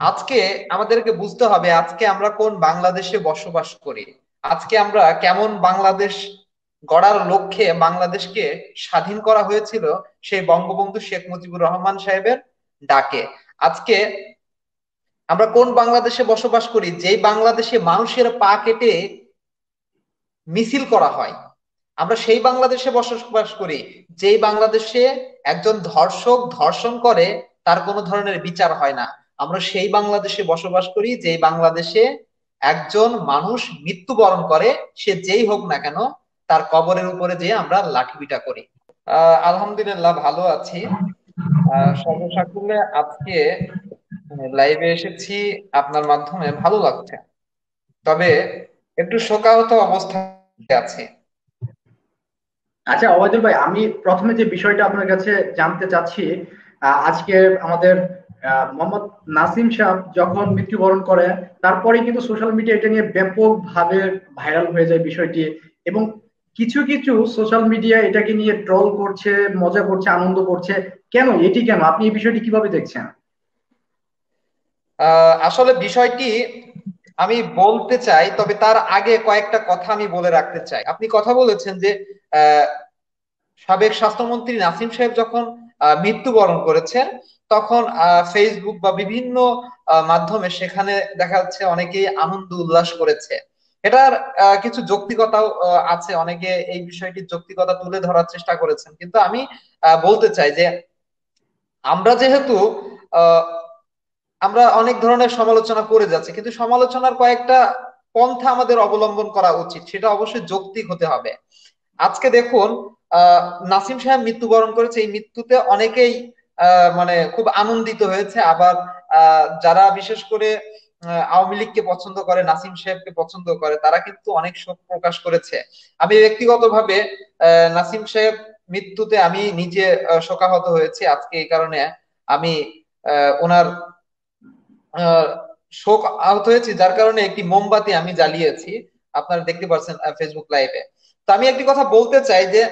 আজকে আমাদেরকে বুঝতে হবে আজকে আমরা কোন বাংলাদেশে বসবাস করি। আজকে আমরা কেমন বাংলাদেশ গড়ার লক্ষ্যে বাংলাদেশকে স্বাধীন করা হয়েছিল সেই বঙ্গবন্ধু শেখ মুজিবুর রহমান সাহেবের ডাকে। আজকে আমরা কোন বাংলাদেশে বসবাস করি? যেই বাংলাদেশে মানুষের পা কেটে মিছিল করা হয়, আমরা সেই বাংলাদেশে বসবাস করি। যেই বাংলাদেশে একজন ধর্ষক ধর্ষণ করে, তার কোনো ধরনের বিচার হয় না। আমরা সেই বাংলাদেশে বসবাস করি যেই বাংলাদেশে একজন মানুষ মৃত্যুবরণ করে, সে যেই হোক না কেন তার কবরের উপরে যে আমরা লাঠিপিটা করি। আলহামদুলিল্লাহ ভালো আছি। সর্বসাকুল্যে আজকে লাইভে এসেছি আপনার মাধ্যমে। ভালো লাগছে। তবে একটু শোকাহত অবস্থা আছে। আচ্ছা অবায়দুল ভাই, আমি প্রথমে যে বিষয়টা আপনার কাছে জানতে চাচ্ছি আজকে আমাদের মোহাম্মদ নাসিম সাহ যখন মৃত্যুবরণ করে, তারপরে কিন্তু সোশ্যাল মিডিয়া এটা নিয়ে ব্যাপকভাবে ভাইরাল হয়ে যায় বিষয়টি এবং কিছু কিছু সোশ্যাল মিডিয়া এটাকে নিয়ে ট্রল করছে, মজা করছে, আনন্দ করছে। কেন? এটি কেন? আপনি এই বিষয়টি কীভাবে দেখছেন? আসলে বিষয়টি আমি বলতে চাই, তবে তার আগে কয়েকটা কথা আমি বলে রাখতে চাই। আপনি কথা বলেছেন যে সাবেক স্বাস্থ্যমন্ত্রী নাসিম সাহেব যখন মৃত্যুবরণ করেছেন তখন ফেসবুক বা বিভিন্ন মাধ্যমে সেখানে দেখা যাচ্ছে অনেকেই আনন্দ উল্লাস করেছে। এটার কিছু যৌক্তিকতাও আছে। অনেকে এই বিষয়টির যৌক্তিকতা তুলে ধরার চেষ্টা করেছেন। কিন্তু আমি বলতে চাই যে, আমরা যেহেতু আমরা অনেক ধরনের সমালোচনা করে যাচ্ছি, কিন্তু সমালোচনার কয়েকটা পন্থা আমাদের অবলম্বন করা উচিত। সেটা অবশ্যই যৌক্তিক হতে হবে। আজকে দেখুন নাসিম সাহেব মৃত্যুবরণ করেছে। এই মৃত্যুতে অনেকেই মানে খুব আনন্দিত হয়েছে। আবার যারা বিশেষ করে আওয়ামী লীগকে পছন্দ করে, নাসিম সাহেবকে পছন্দ করে, তারা কিন্তু অনেক শোক প্রকাশ করেছে। আমি ব্যক্তিগতভাবে নাসিম সাহেব মৃত্যুতে আমি নিজে শোকাহত হয়েছি। আজকে এই কারণে আমি ওনার শোক আহত হয়েছি, যার কারণে একটি মোমবাতি আমি জ্বালিয়েছি। আপনারা দেখতে পাচ্ছেন ফেসবুক লাইভে তো আমি একটি কথা বলতে চাই যে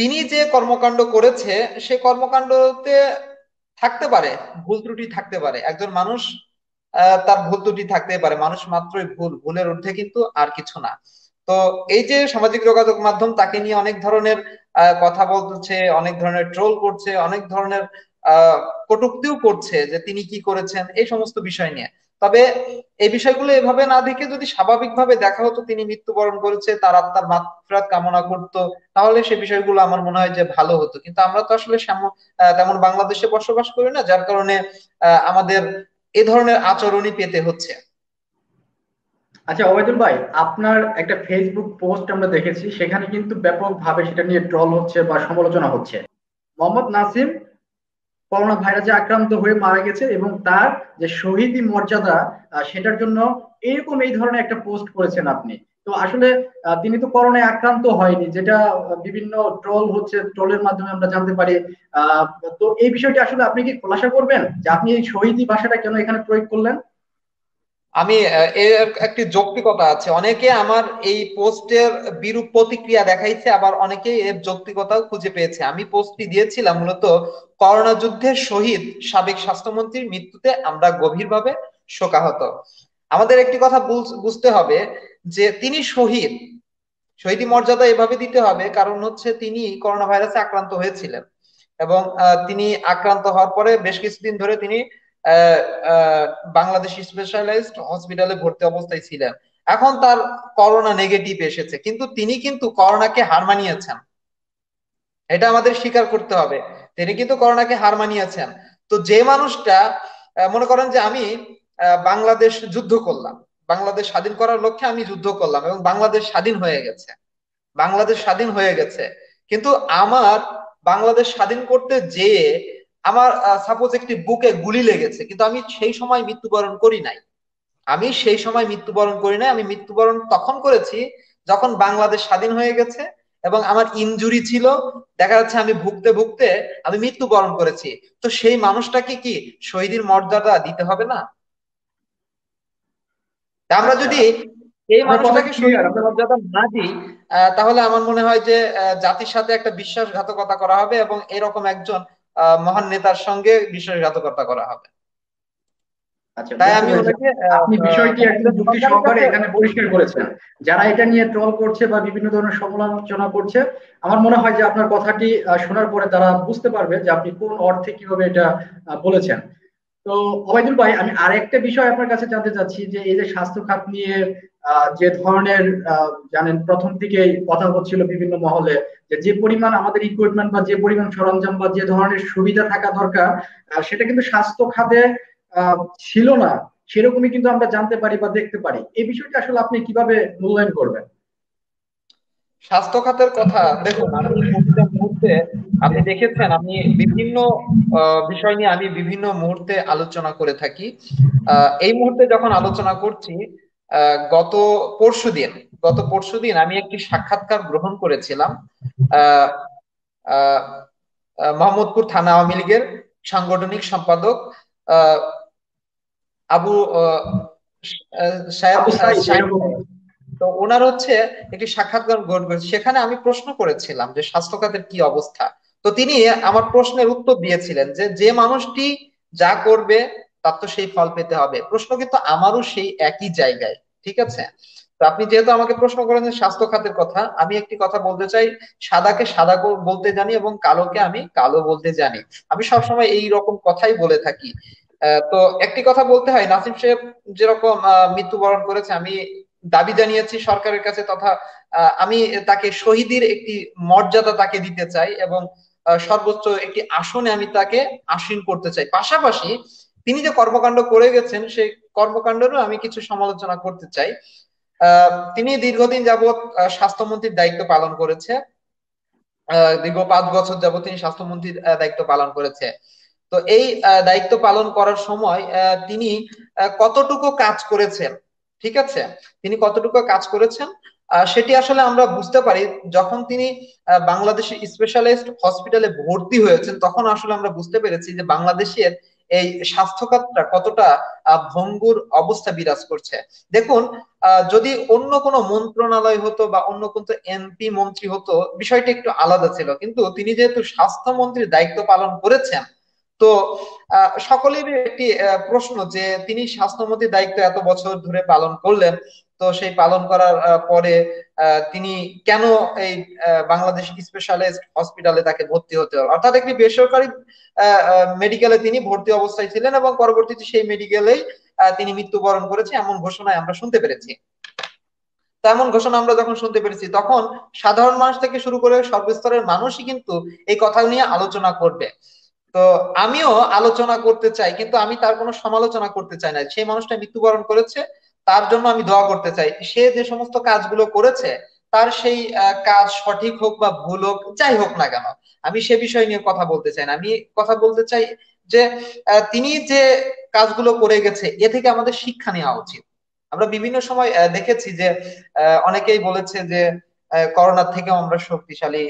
তিনি যে কর্মকাণ্ড করেছে, সে কর্মকাণ্ডতে থাকতে পারে, ভুল ত্রুটি থাকতে পারে। একজন মানুষ তার ভুল ত্রুটি থাকতে পারে। মানুষ মাত্রই ভুল, ভুলের ঊর্ধ্বে কিন্তু আর কিছু না। তো এই যে সামাজিক যোগাযোগ মাধ্যম, তাকে নিয়ে অনেক ধরনের কথা বলছে, অনেক ধরনের ট্রোল করছে, অনেক ধরনের, আহ, কটুক্তিও করছে যে তিনি কি করেছেন, এই সমস্ত বিষয় নিয়ে। তবে এই বিষয়গুলো এভাবে না দেখে যদি স্বাভাবিকভাবে দেখা হতো তিনি মৃত্যুবরণ করেছে, তার আত্মার মাত্রাত কামনা করত, তাহলে সে বিষয়গুলো আমার মনে হয় যে ভালো হতো। কিন্তু আমরা তো আসলে তেমন বাংলাদেশে বসবাস করি না, যার কারণে আমাদের এ ধরনের আচরণই পেতে হচ্ছে। আচ্ছা ওবায়দুল ভাই, আপনার একটা ফেসবুক পোস্ট আমরা দেখেছি, সেখানে কিন্তু ব্যাপকভাবে সেটা নিয়ে ট্রল হচ্ছে বা সমালোচনা হচ্ছে। মোহাম্মদ নাসিম করোনা ভাইরাসে আক্রান্ত হয়ে মারা গেছে এবং তার যে শহীদি মর্যাদা সেটার জন্য এরকম এই ধরনের একটা পোস্ট করেছেন আপনি। তো আসলে তিনি তো করোনায় আক্রান্ত হয়নি, যেটা বিভিন্ন ট্রল হচ্ছে, ট্রলের মাধ্যমে আমরা জানতে পারি। তো এই বিষয়টি আসলে আপনি কি খোলাসা করবেন যে আপনি এই শহীদি ভাষাটা কেন এখানে প্রয়োগ করলেন? আমি এর একটি যৌক্তিকতা আছে। অনেকে আমার এই পোস্টের বিরূপ প্রতিক্রিয়া দেখাইছে, আবার অনেকে এর যৌক্তিকতাও খুঁজে পেয়েছে। আমি পোস্টটি দিয়েছিলাম মূলত, করোনা যুদ্ধের শহীদ সাবেক স্বাস্থ্যমন্ত্রীর মৃত্যুতে আমরা গভীরভাবে শোকাহত। আমাদের একটি কথা বুঝতে হবে যে তিনি শহীদ। শহীদ মর্যাদা এভাবে দিতে হবে, কারণ হচ্ছে তিনি করোনা ভাইরাসে আক্রান্ত হয়েছিলেন। এবং তিনি আক্রান্ত হওয়ার পরে বেশ কিছুদিন ধরে তিনি বাংলাদেশ স্পেশালাইজড হসপিটালে ভর্তি অবস্থায় ছিলেন। এখন তার করোনা নেগেটিভ এসেছে। কিন্তু তিনি কিন্তু করোনাকে হার মানিয়েছেন। এটা আমাদের স্বীকার করতে হবে। তিনি কিন্তু করোনাকে হার মানিয়েছেন। তো যে মানুষটা মনে করেন যে আমি বাংলাদেশ যুদ্ধ করলাম। বাংলাদেশ স্বাধীন করার লক্ষ্যে আমি যুদ্ধ করলাম এবং বাংলাদেশ স্বাধীন হয়ে গেছে। বাংলাদেশ স্বাধীন হয়ে গেছে। কিন্তু আমার বাংলাদেশ স্বাধীন করতে যেয়ে আমার সাপোজ একটি বুকে গুলি লেগেছে কিন্তু আমি সেই সময় মৃত্যুবরণ করি নাই। আমি সেই সময় মৃত্যুবরণ করি নাই আমি মৃত্যুবরণ তখন করেছি যখন বাংলাদেশ স্বাধীন হয়ে গেছে এবং আমার ইনজুরি ছিল। দেখা যাচ্ছে আমি ভুগতে ভুগতে আমি মৃত্যুবরণ করেছি। তো সেই মানুষটাকে কি শহীদের মর্যাদা দিতে হবে না? আমরা যদি এই মানুষটাকে মর্যাদা না দিই তাহলে আমার মনে হয় যে জাতির সাথে একটা বিশ্বাসঘাতকতা করা হবে এবং এরকম একজন মহান নেতার সঙ্গে বিশ্বাসঘাতকতা করা হবে। আচ্ছা তাই আমি ওনাকে আপনি বিষয়টি একদম যুক্তি সহকারে এখানে পরিষ্কার করেছেন। যারা এটা নিয়ে ট্রল করছে বা বিভিন্ন ধরনের সমালোচনা করছে আমার মনে হয় যে আপনার কথাটি শোনার পরে তারা বুঝতে পারবে যে আপনি কোন অর্থে কীভাবে এটা বলেছেন। তো ওবায়দুল ভাই আমি আরেকটা বিষয় আপনার কাছে জানতে চাচ্ছি যে এই যে স্বাস্থ্য খাত নিয়ে যে ধরনের জানেন, প্রথম থেকেই কথা হচ্ছিল বিভিন্ন মহলে যে যে পরিমাণ আমাদের ইকুইপমেন্ট বা যে পরিমাণ সরঞ্জাম বা যে ধরনের সুবিধা থাকা দরকার সেটা কিন্তু স্বাস্থ্য খাতে ছিল না। সেরকমই কিন্তু আমরা জানতে পারি বা দেখতে পারি। এই বিষয়টা আসলে আপনি কীভাবে মূল্যায়ন করবেন? স্বাস্থ্য খাতের কথা দেখুন মুহূর্তে আপনি দেখেছেন, আমি বিভিন্ন বিষয় নিয়ে আমি বিভিন্ন মুহূর্তে আলোচনা করে থাকি। এই মুহূর্তে যখন আলোচনা করছি গত পরশু দিন গত পরশু দিন আমি একটি সাক্ষাৎকার গ্রহণ করেছিলাম মোহাম্মদপুর থানা আওয়ামী লীগের সাংগঠনিক সম্পাদক আবু তো ওনার হচ্ছে একটি সাক্ষাৎকার গ্রহণ করেছে সেখানে আমি প্রশ্ন করেছিলাম যে স্বাস্থ্য খাতের কি অবস্থা? তো তিনি আমার প্রশ্নের উত্তর দিয়েছিলেন যে যে মানুষটি যা করবে তার তো সেই ফল পেতে হবে। প্রশ্ন কিন্তু আমারও সেই একই জায়গায়, ঠিক আছে? তো আপনি যেহেতু আমাকে প্রশ্ন করেন স্বাস্থ্য খাতের কথা, আমি একটি কথা বলতে চাই, সাদাকে সাদা বলতে জানি এবং কালোকে আমি কালো বলতে জানি। আমি সবসময় এই রকম কথাই বলে থাকি। তো একটি কথা বলতে হয়, নাসিম সাহেব যেরকম মৃত্যুবরণ করেছে, আমি দাবি জানিয়েছি সরকারের কাছে তথা আমি তাকে শহীদের একটি মর্যাদা তাকে দিতে চাই এবং সর্বোচ্চ একটি আসনে আমি তাকে আসীন করতে চাই। পাশাপাশি তিনি যে কর্মকাণ্ড করে গেছেন, সেই কর্মকাণ্ডেরও আমি কিছু সমালোচনা করতে চাই। তিনি দীর্ঘদিন যাবৎ স্বাস্থ্যমন্ত্রীর দায়িত্ব পালন করেছে। দীর্ঘ পাঁচ বছর যাবৎ তিনি স্বাস্থ্যমন্ত্রীর দায়িত্ব পালন করেছে। তো এই দায়িত্ব পালন করার সময় তিনি কতটুকু কাজ করেছেন, ঠিক আছে? তিনি কতটুকু কাজ করেছেন? সেটি আসলে আমরা বুঝতে পারি। যখন তিনি বাংলাদেশের স্পেশালিস্ট হসপিটালে ভর্তি হয়েছেন, তখন আসলে আমরা বুঝতে পেরেছি যে বাংলাদেশের এই স্বাস্থ্যখাতটা কতটা ভঙ্গুর অবস্থা বিরাজ করছে। দেখুন যদি অন্য কোনো মন্ত্রণালয় হতো বা অন্য কোনো এমপি মন্ত্রী হতো, বিষয়টা একটু আলাদা ছিল। কিন্তু তিনি যেহেতু স্বাস্থ্যমন্ত্রীর দায়িত্ব পালন করেছেন তো সকলেরই একটি প্রশ্ন যে তিনি স্বাস্থ্যমন্ত্রীর দায়িত্ব এত বছর ধরে পালন করলেন, তো সেই পালন করার পরে তিনি কেন এই বাংলাদেশ স্পেশালিস্ট হসপিটালে তাকে ভর্তি হতে হলো? অর্থাৎ একটি বেসরকারি মেডিকেলে তিনি ভর্তি অবস্থায় ছিলেন এবং পরবর্তীতে সেই মেডিকেলেই তিনি মৃত্যুবরণ করেছে এমন ঘোষণায় আমরা শুনতে পেরেছি। তেমন ঘোষণা আমরা যখন শুনতে পেরেছি, তখন সাধারণ মানুষ থেকে শুরু করে সর্বস্তরের মানুষই কিন্তু এই কথা নিয়ে আলোচনা করবে। তো আমিও আলোচনা করতে চাই, কিন্তু আমি তার কোনো সমালোচনা করতে চাই না। সেই মানুষটা মৃত্যুবরণ করেছে, তার জন্য আমি দোয়া করতে চাই। সে যে সমস্ত কাজগুলো করেছে, তার সেই কাজ সঠিক হোক বা ভুল হোক, যাই হোক না কেন, আমি সে বিষয় নিয়ে কথা বলতে চাই না। আমি কথা বলতে চাই যে তিনি যে কাজগুলো করে গেছে, এ থেকে আমাদের শিক্ষা নেওয়া উচিত। আমরা বিভিন্ন সময় দেখেছি যে অনেকেই বলেছে যে করোনার থেকেও আমরা শক্তিশালী।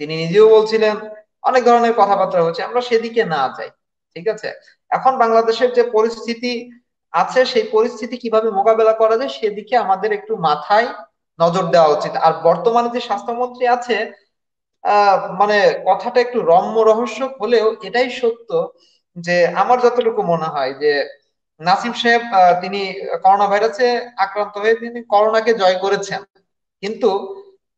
তিনি নিজেও বলছিলেন অনেক ধরনের কথাবার্তা হচ্ছে, আমরা সেদিকে না যাই, ঠিক আছে? এখন বাংলাদেশের যে পরিস্থিতি আছে, সেই পরিস্থিতি কীভাবে মোকাবেলা করা যায়, সেদিকে আমাদের একটু মাথায় নজর দেওয়া উচিত। আর বর্তমানে যে স্বাস্থ্যমন্ত্রী আছে মানে কথাটা একটু রম্য রহস্য হলেও এটাই সত্য যে আমার যতটুকু মনে হয় যে নাসিম সাহেব তিনি করোনা ভাইরাসে আক্রান্ত হয়ে তিনি করোনাকে জয় করেছেন। কিন্তু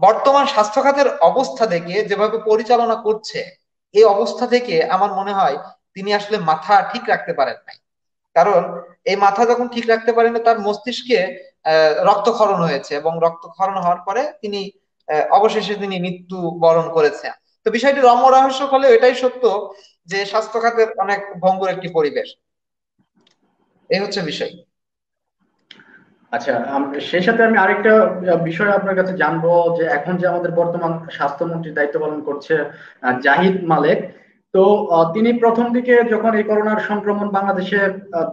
বর্তমান স্বাস্থ্য খাতের অবস্থা দেখে যেভাবে পরিচালনা করছে এই অবস্থা থেকে আমার মনে হয় তিনি আসলে মাথা ঠিক রাখতে পারেন নাই। কারণ এই মাথা যখন ঠিক রাখতে পারেন তার মস্তিষ্কে রক্তক্ষরণ হয়েছে এবং রক্তক্ষরণ হওয়ার পরে তিনি অবশেষে তিনি মৃত্যু বরণ করেছেন। তো বিষয়টি রম্য রহস্য হলে এটাই সত্য যে স্বাস্থ্য খাতের অনেক ভঙ্গুর একটি পরিবেশ। এই হচ্ছে বিষয়। আচ্ছা সেই সাথে আমি আরেকটা বিষয় আপনার কাছে জানব যে এখন যে আমাদের বর্তমান স্বাস্থ্যমন্ত্রীর দায়িত্ব পালন করছে জাহিদ মালেক, তো তিনি প্রথম দিকে যখন এই করোনার সংক্রমণ বাংলাদেশে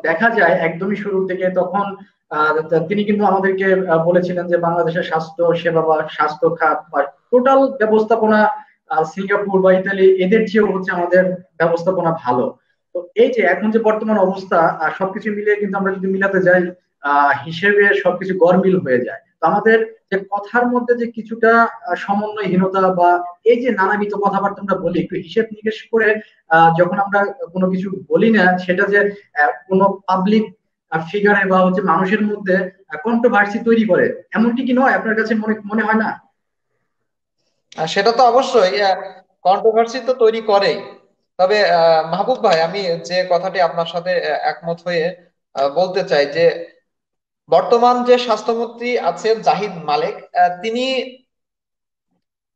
দেখা যায়, একদমই শুরু থেকে তখন তিনি কিন্তু আমাদেরকে বলেছিলেন যে বাংলাদেশের স্বাস্থ্য সেবা বা স্বাস্থ্য খাত বা টোটাল ব্যবস্থাপনা সিঙ্গাপুর বা ইতালি, এদের চেয়েও হচ্ছে আমাদের ব্যবস্থাপনা ভালো। তো এই যে এখন যে বর্তমান অবস্থা সবকিছু মিলিয়ে কিন্তু আমরা যদি মিলাতে যাই হিসেবে সবকিছু গরমিল হয়ে যায়। তো আমাদের যে কথার মধ্যে যে কিছুটা সমন্বয়হীনতা বা এই যে নানাবিধ কথাবার্তা আমরা বলি, একটু হিসেব নিকেশ করে যখন আমরা কোনো কিছু বলি না, সেটা যে কোনো পাবলিক ফিগারে বা হচ্ছে মানুষের মধ্যে কন্ট্রোভার্সি তৈরি করে, এমনটি কি নয় আপনার কাছে মনে মনে হয় না? সেটা তো অবশ্যই কন্ট্রোভার্সি তো তৈরি করেই। তবে মাহবুব ভাই, আমি যে কথাটি আপনার সাথে একমত হয়ে বলতে চাই যে বর্তমান যে স্বাস্থ্যমন্ত্রী আছেন জাহিদ মালিক তিনি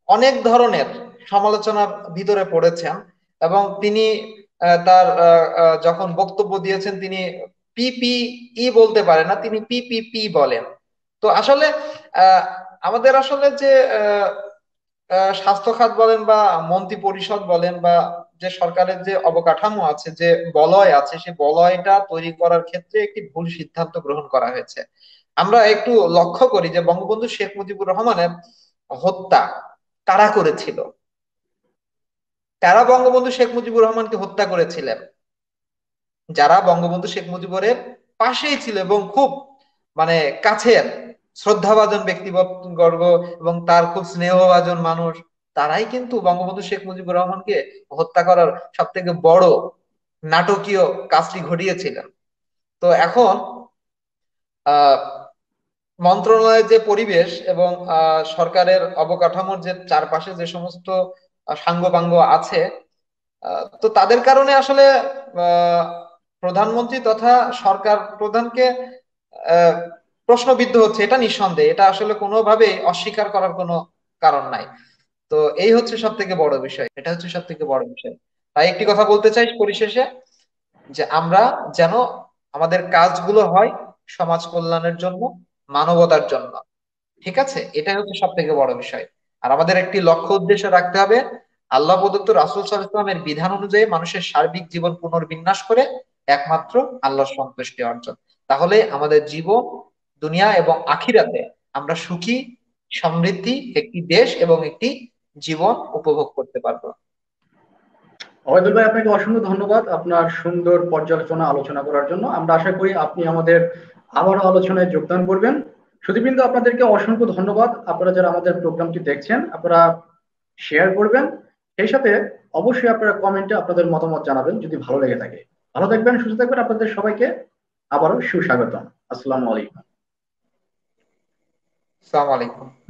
অনেক ধরনের সমালোচনার ভিতরে পড়েছেন এবং তিনি তার যখন বক্তব্য দিয়েছেন তিনি পিপিই বলতে পারে না, তিনি পিপিপি বলেন। তো আসলে আমাদের আসলে যে স্বাস্থ্য খাত বলেন বা মন্ত্রী পরিষদ বলেন বা যে সরকারের যে অবকাঠামো আছে, যে বলয় আছে, সে বলয়টা তৈরি করার ক্ষেত্রে একটি ভুল সিদ্ধান্ত গ্রহণ করা হয়েছে। আমরা একটু লক্ষ্য করি যে বঙ্গবন্ধু শেখ মুজিবুর রহমানের হত্যা কারা করেছিল? কারা বঙ্গবন্ধু শেখ মুজিবুর রহমানকে হত্যা করেছিলেন? যারা বঙ্গবন্ধু শেখ মুজিবুরের পাশেই ছিল এবং খুব মানে কাছের, শ্রদ্ধাভাজন ব্যক্তিবর্গ এবং তার খুব স্নেহভাজন মানুষ তারাই কিন্তু বঙ্গবন্ধু শেখ মুজিবুর রহমানকে হত্যা করার সব থেকে বড় নাটকীয় কাজটি ঘটিয়েছিলেন তো এখন মন্ত্রণালয়ের যে পরিবেশ এবং সরকারের অবকাঠামোর যে চারপাশে যে সমস্ত সাঙ্গপাঙ্গ আছে তো তাদের কারণে আসলে প্রধানমন্ত্রী তথা সরকার প্রধানকে প্রশ্নবিদ্ধ হচ্ছে, এটা নিঃসন্দেহে, এটা আসলে কোনোভাবে অস্বীকার করার কোনো কারণ নাই। তো এই হচ্ছে সব থেকে বড় বিষয়, এটা হচ্ছে সব থেকে বড় বিষয়। তাই একটি কথা বলতে চাই পরিশেষে, যে আমরা যেন আমাদের কাজগুলো হয় সমাজ কল্যাণের জন্য, মানবতার জন্য। ঠিক আছে? এটাই হচ্ছে সব থেকে বড় বিষয়। আর আমাদের একটি লক্ষ্য উদ্দেশ্য রাখতে হবে, আল্লাহ প্রদত্ত রাসুল সাল্লামের বিধান অনুযায়ী মানুষের সার্বিক জীবন পুনর্বিন্যাস করে একমাত্র আল্লাহর সন্তুষ্টি অর্জন। তাহলে আমাদের জীবন, দুনিয়া এবং আখিরাতে আমরা সুখী, সমৃদ্ধি, একটি দেশ এবং একটি জীবন উপভোগ করতে পারব। অয়দুল ভাই আপনাকে অসংখ্য ধন্যবাদ আপনার সুন্দর পর্যালোচনা আলোচনা করার জন্য। আমরা আশা করি আপনি আমাদের আবারও আলোচনায় যোগদান করবেন। সুদীপিন্দু আপনাদেরকে অসংখ্য ধন্যবাদ। আপনারা যারা আমাদের প্রোগ্রামটি দেখছেন আপনারা শেয়ার করবেন। সেই সাথে অবশ্যই আপনারা কমেন্টে আপনাদের মতামত জানাবেন যদি ভালো লেগে থাকে। ভালো থাকবেন সুস্থ থাকবেন। আপনাদের সবাইকে আবারও সুস্বাগতম। আসসালামু আলাইকুম। আসসালামু আলাইকুম।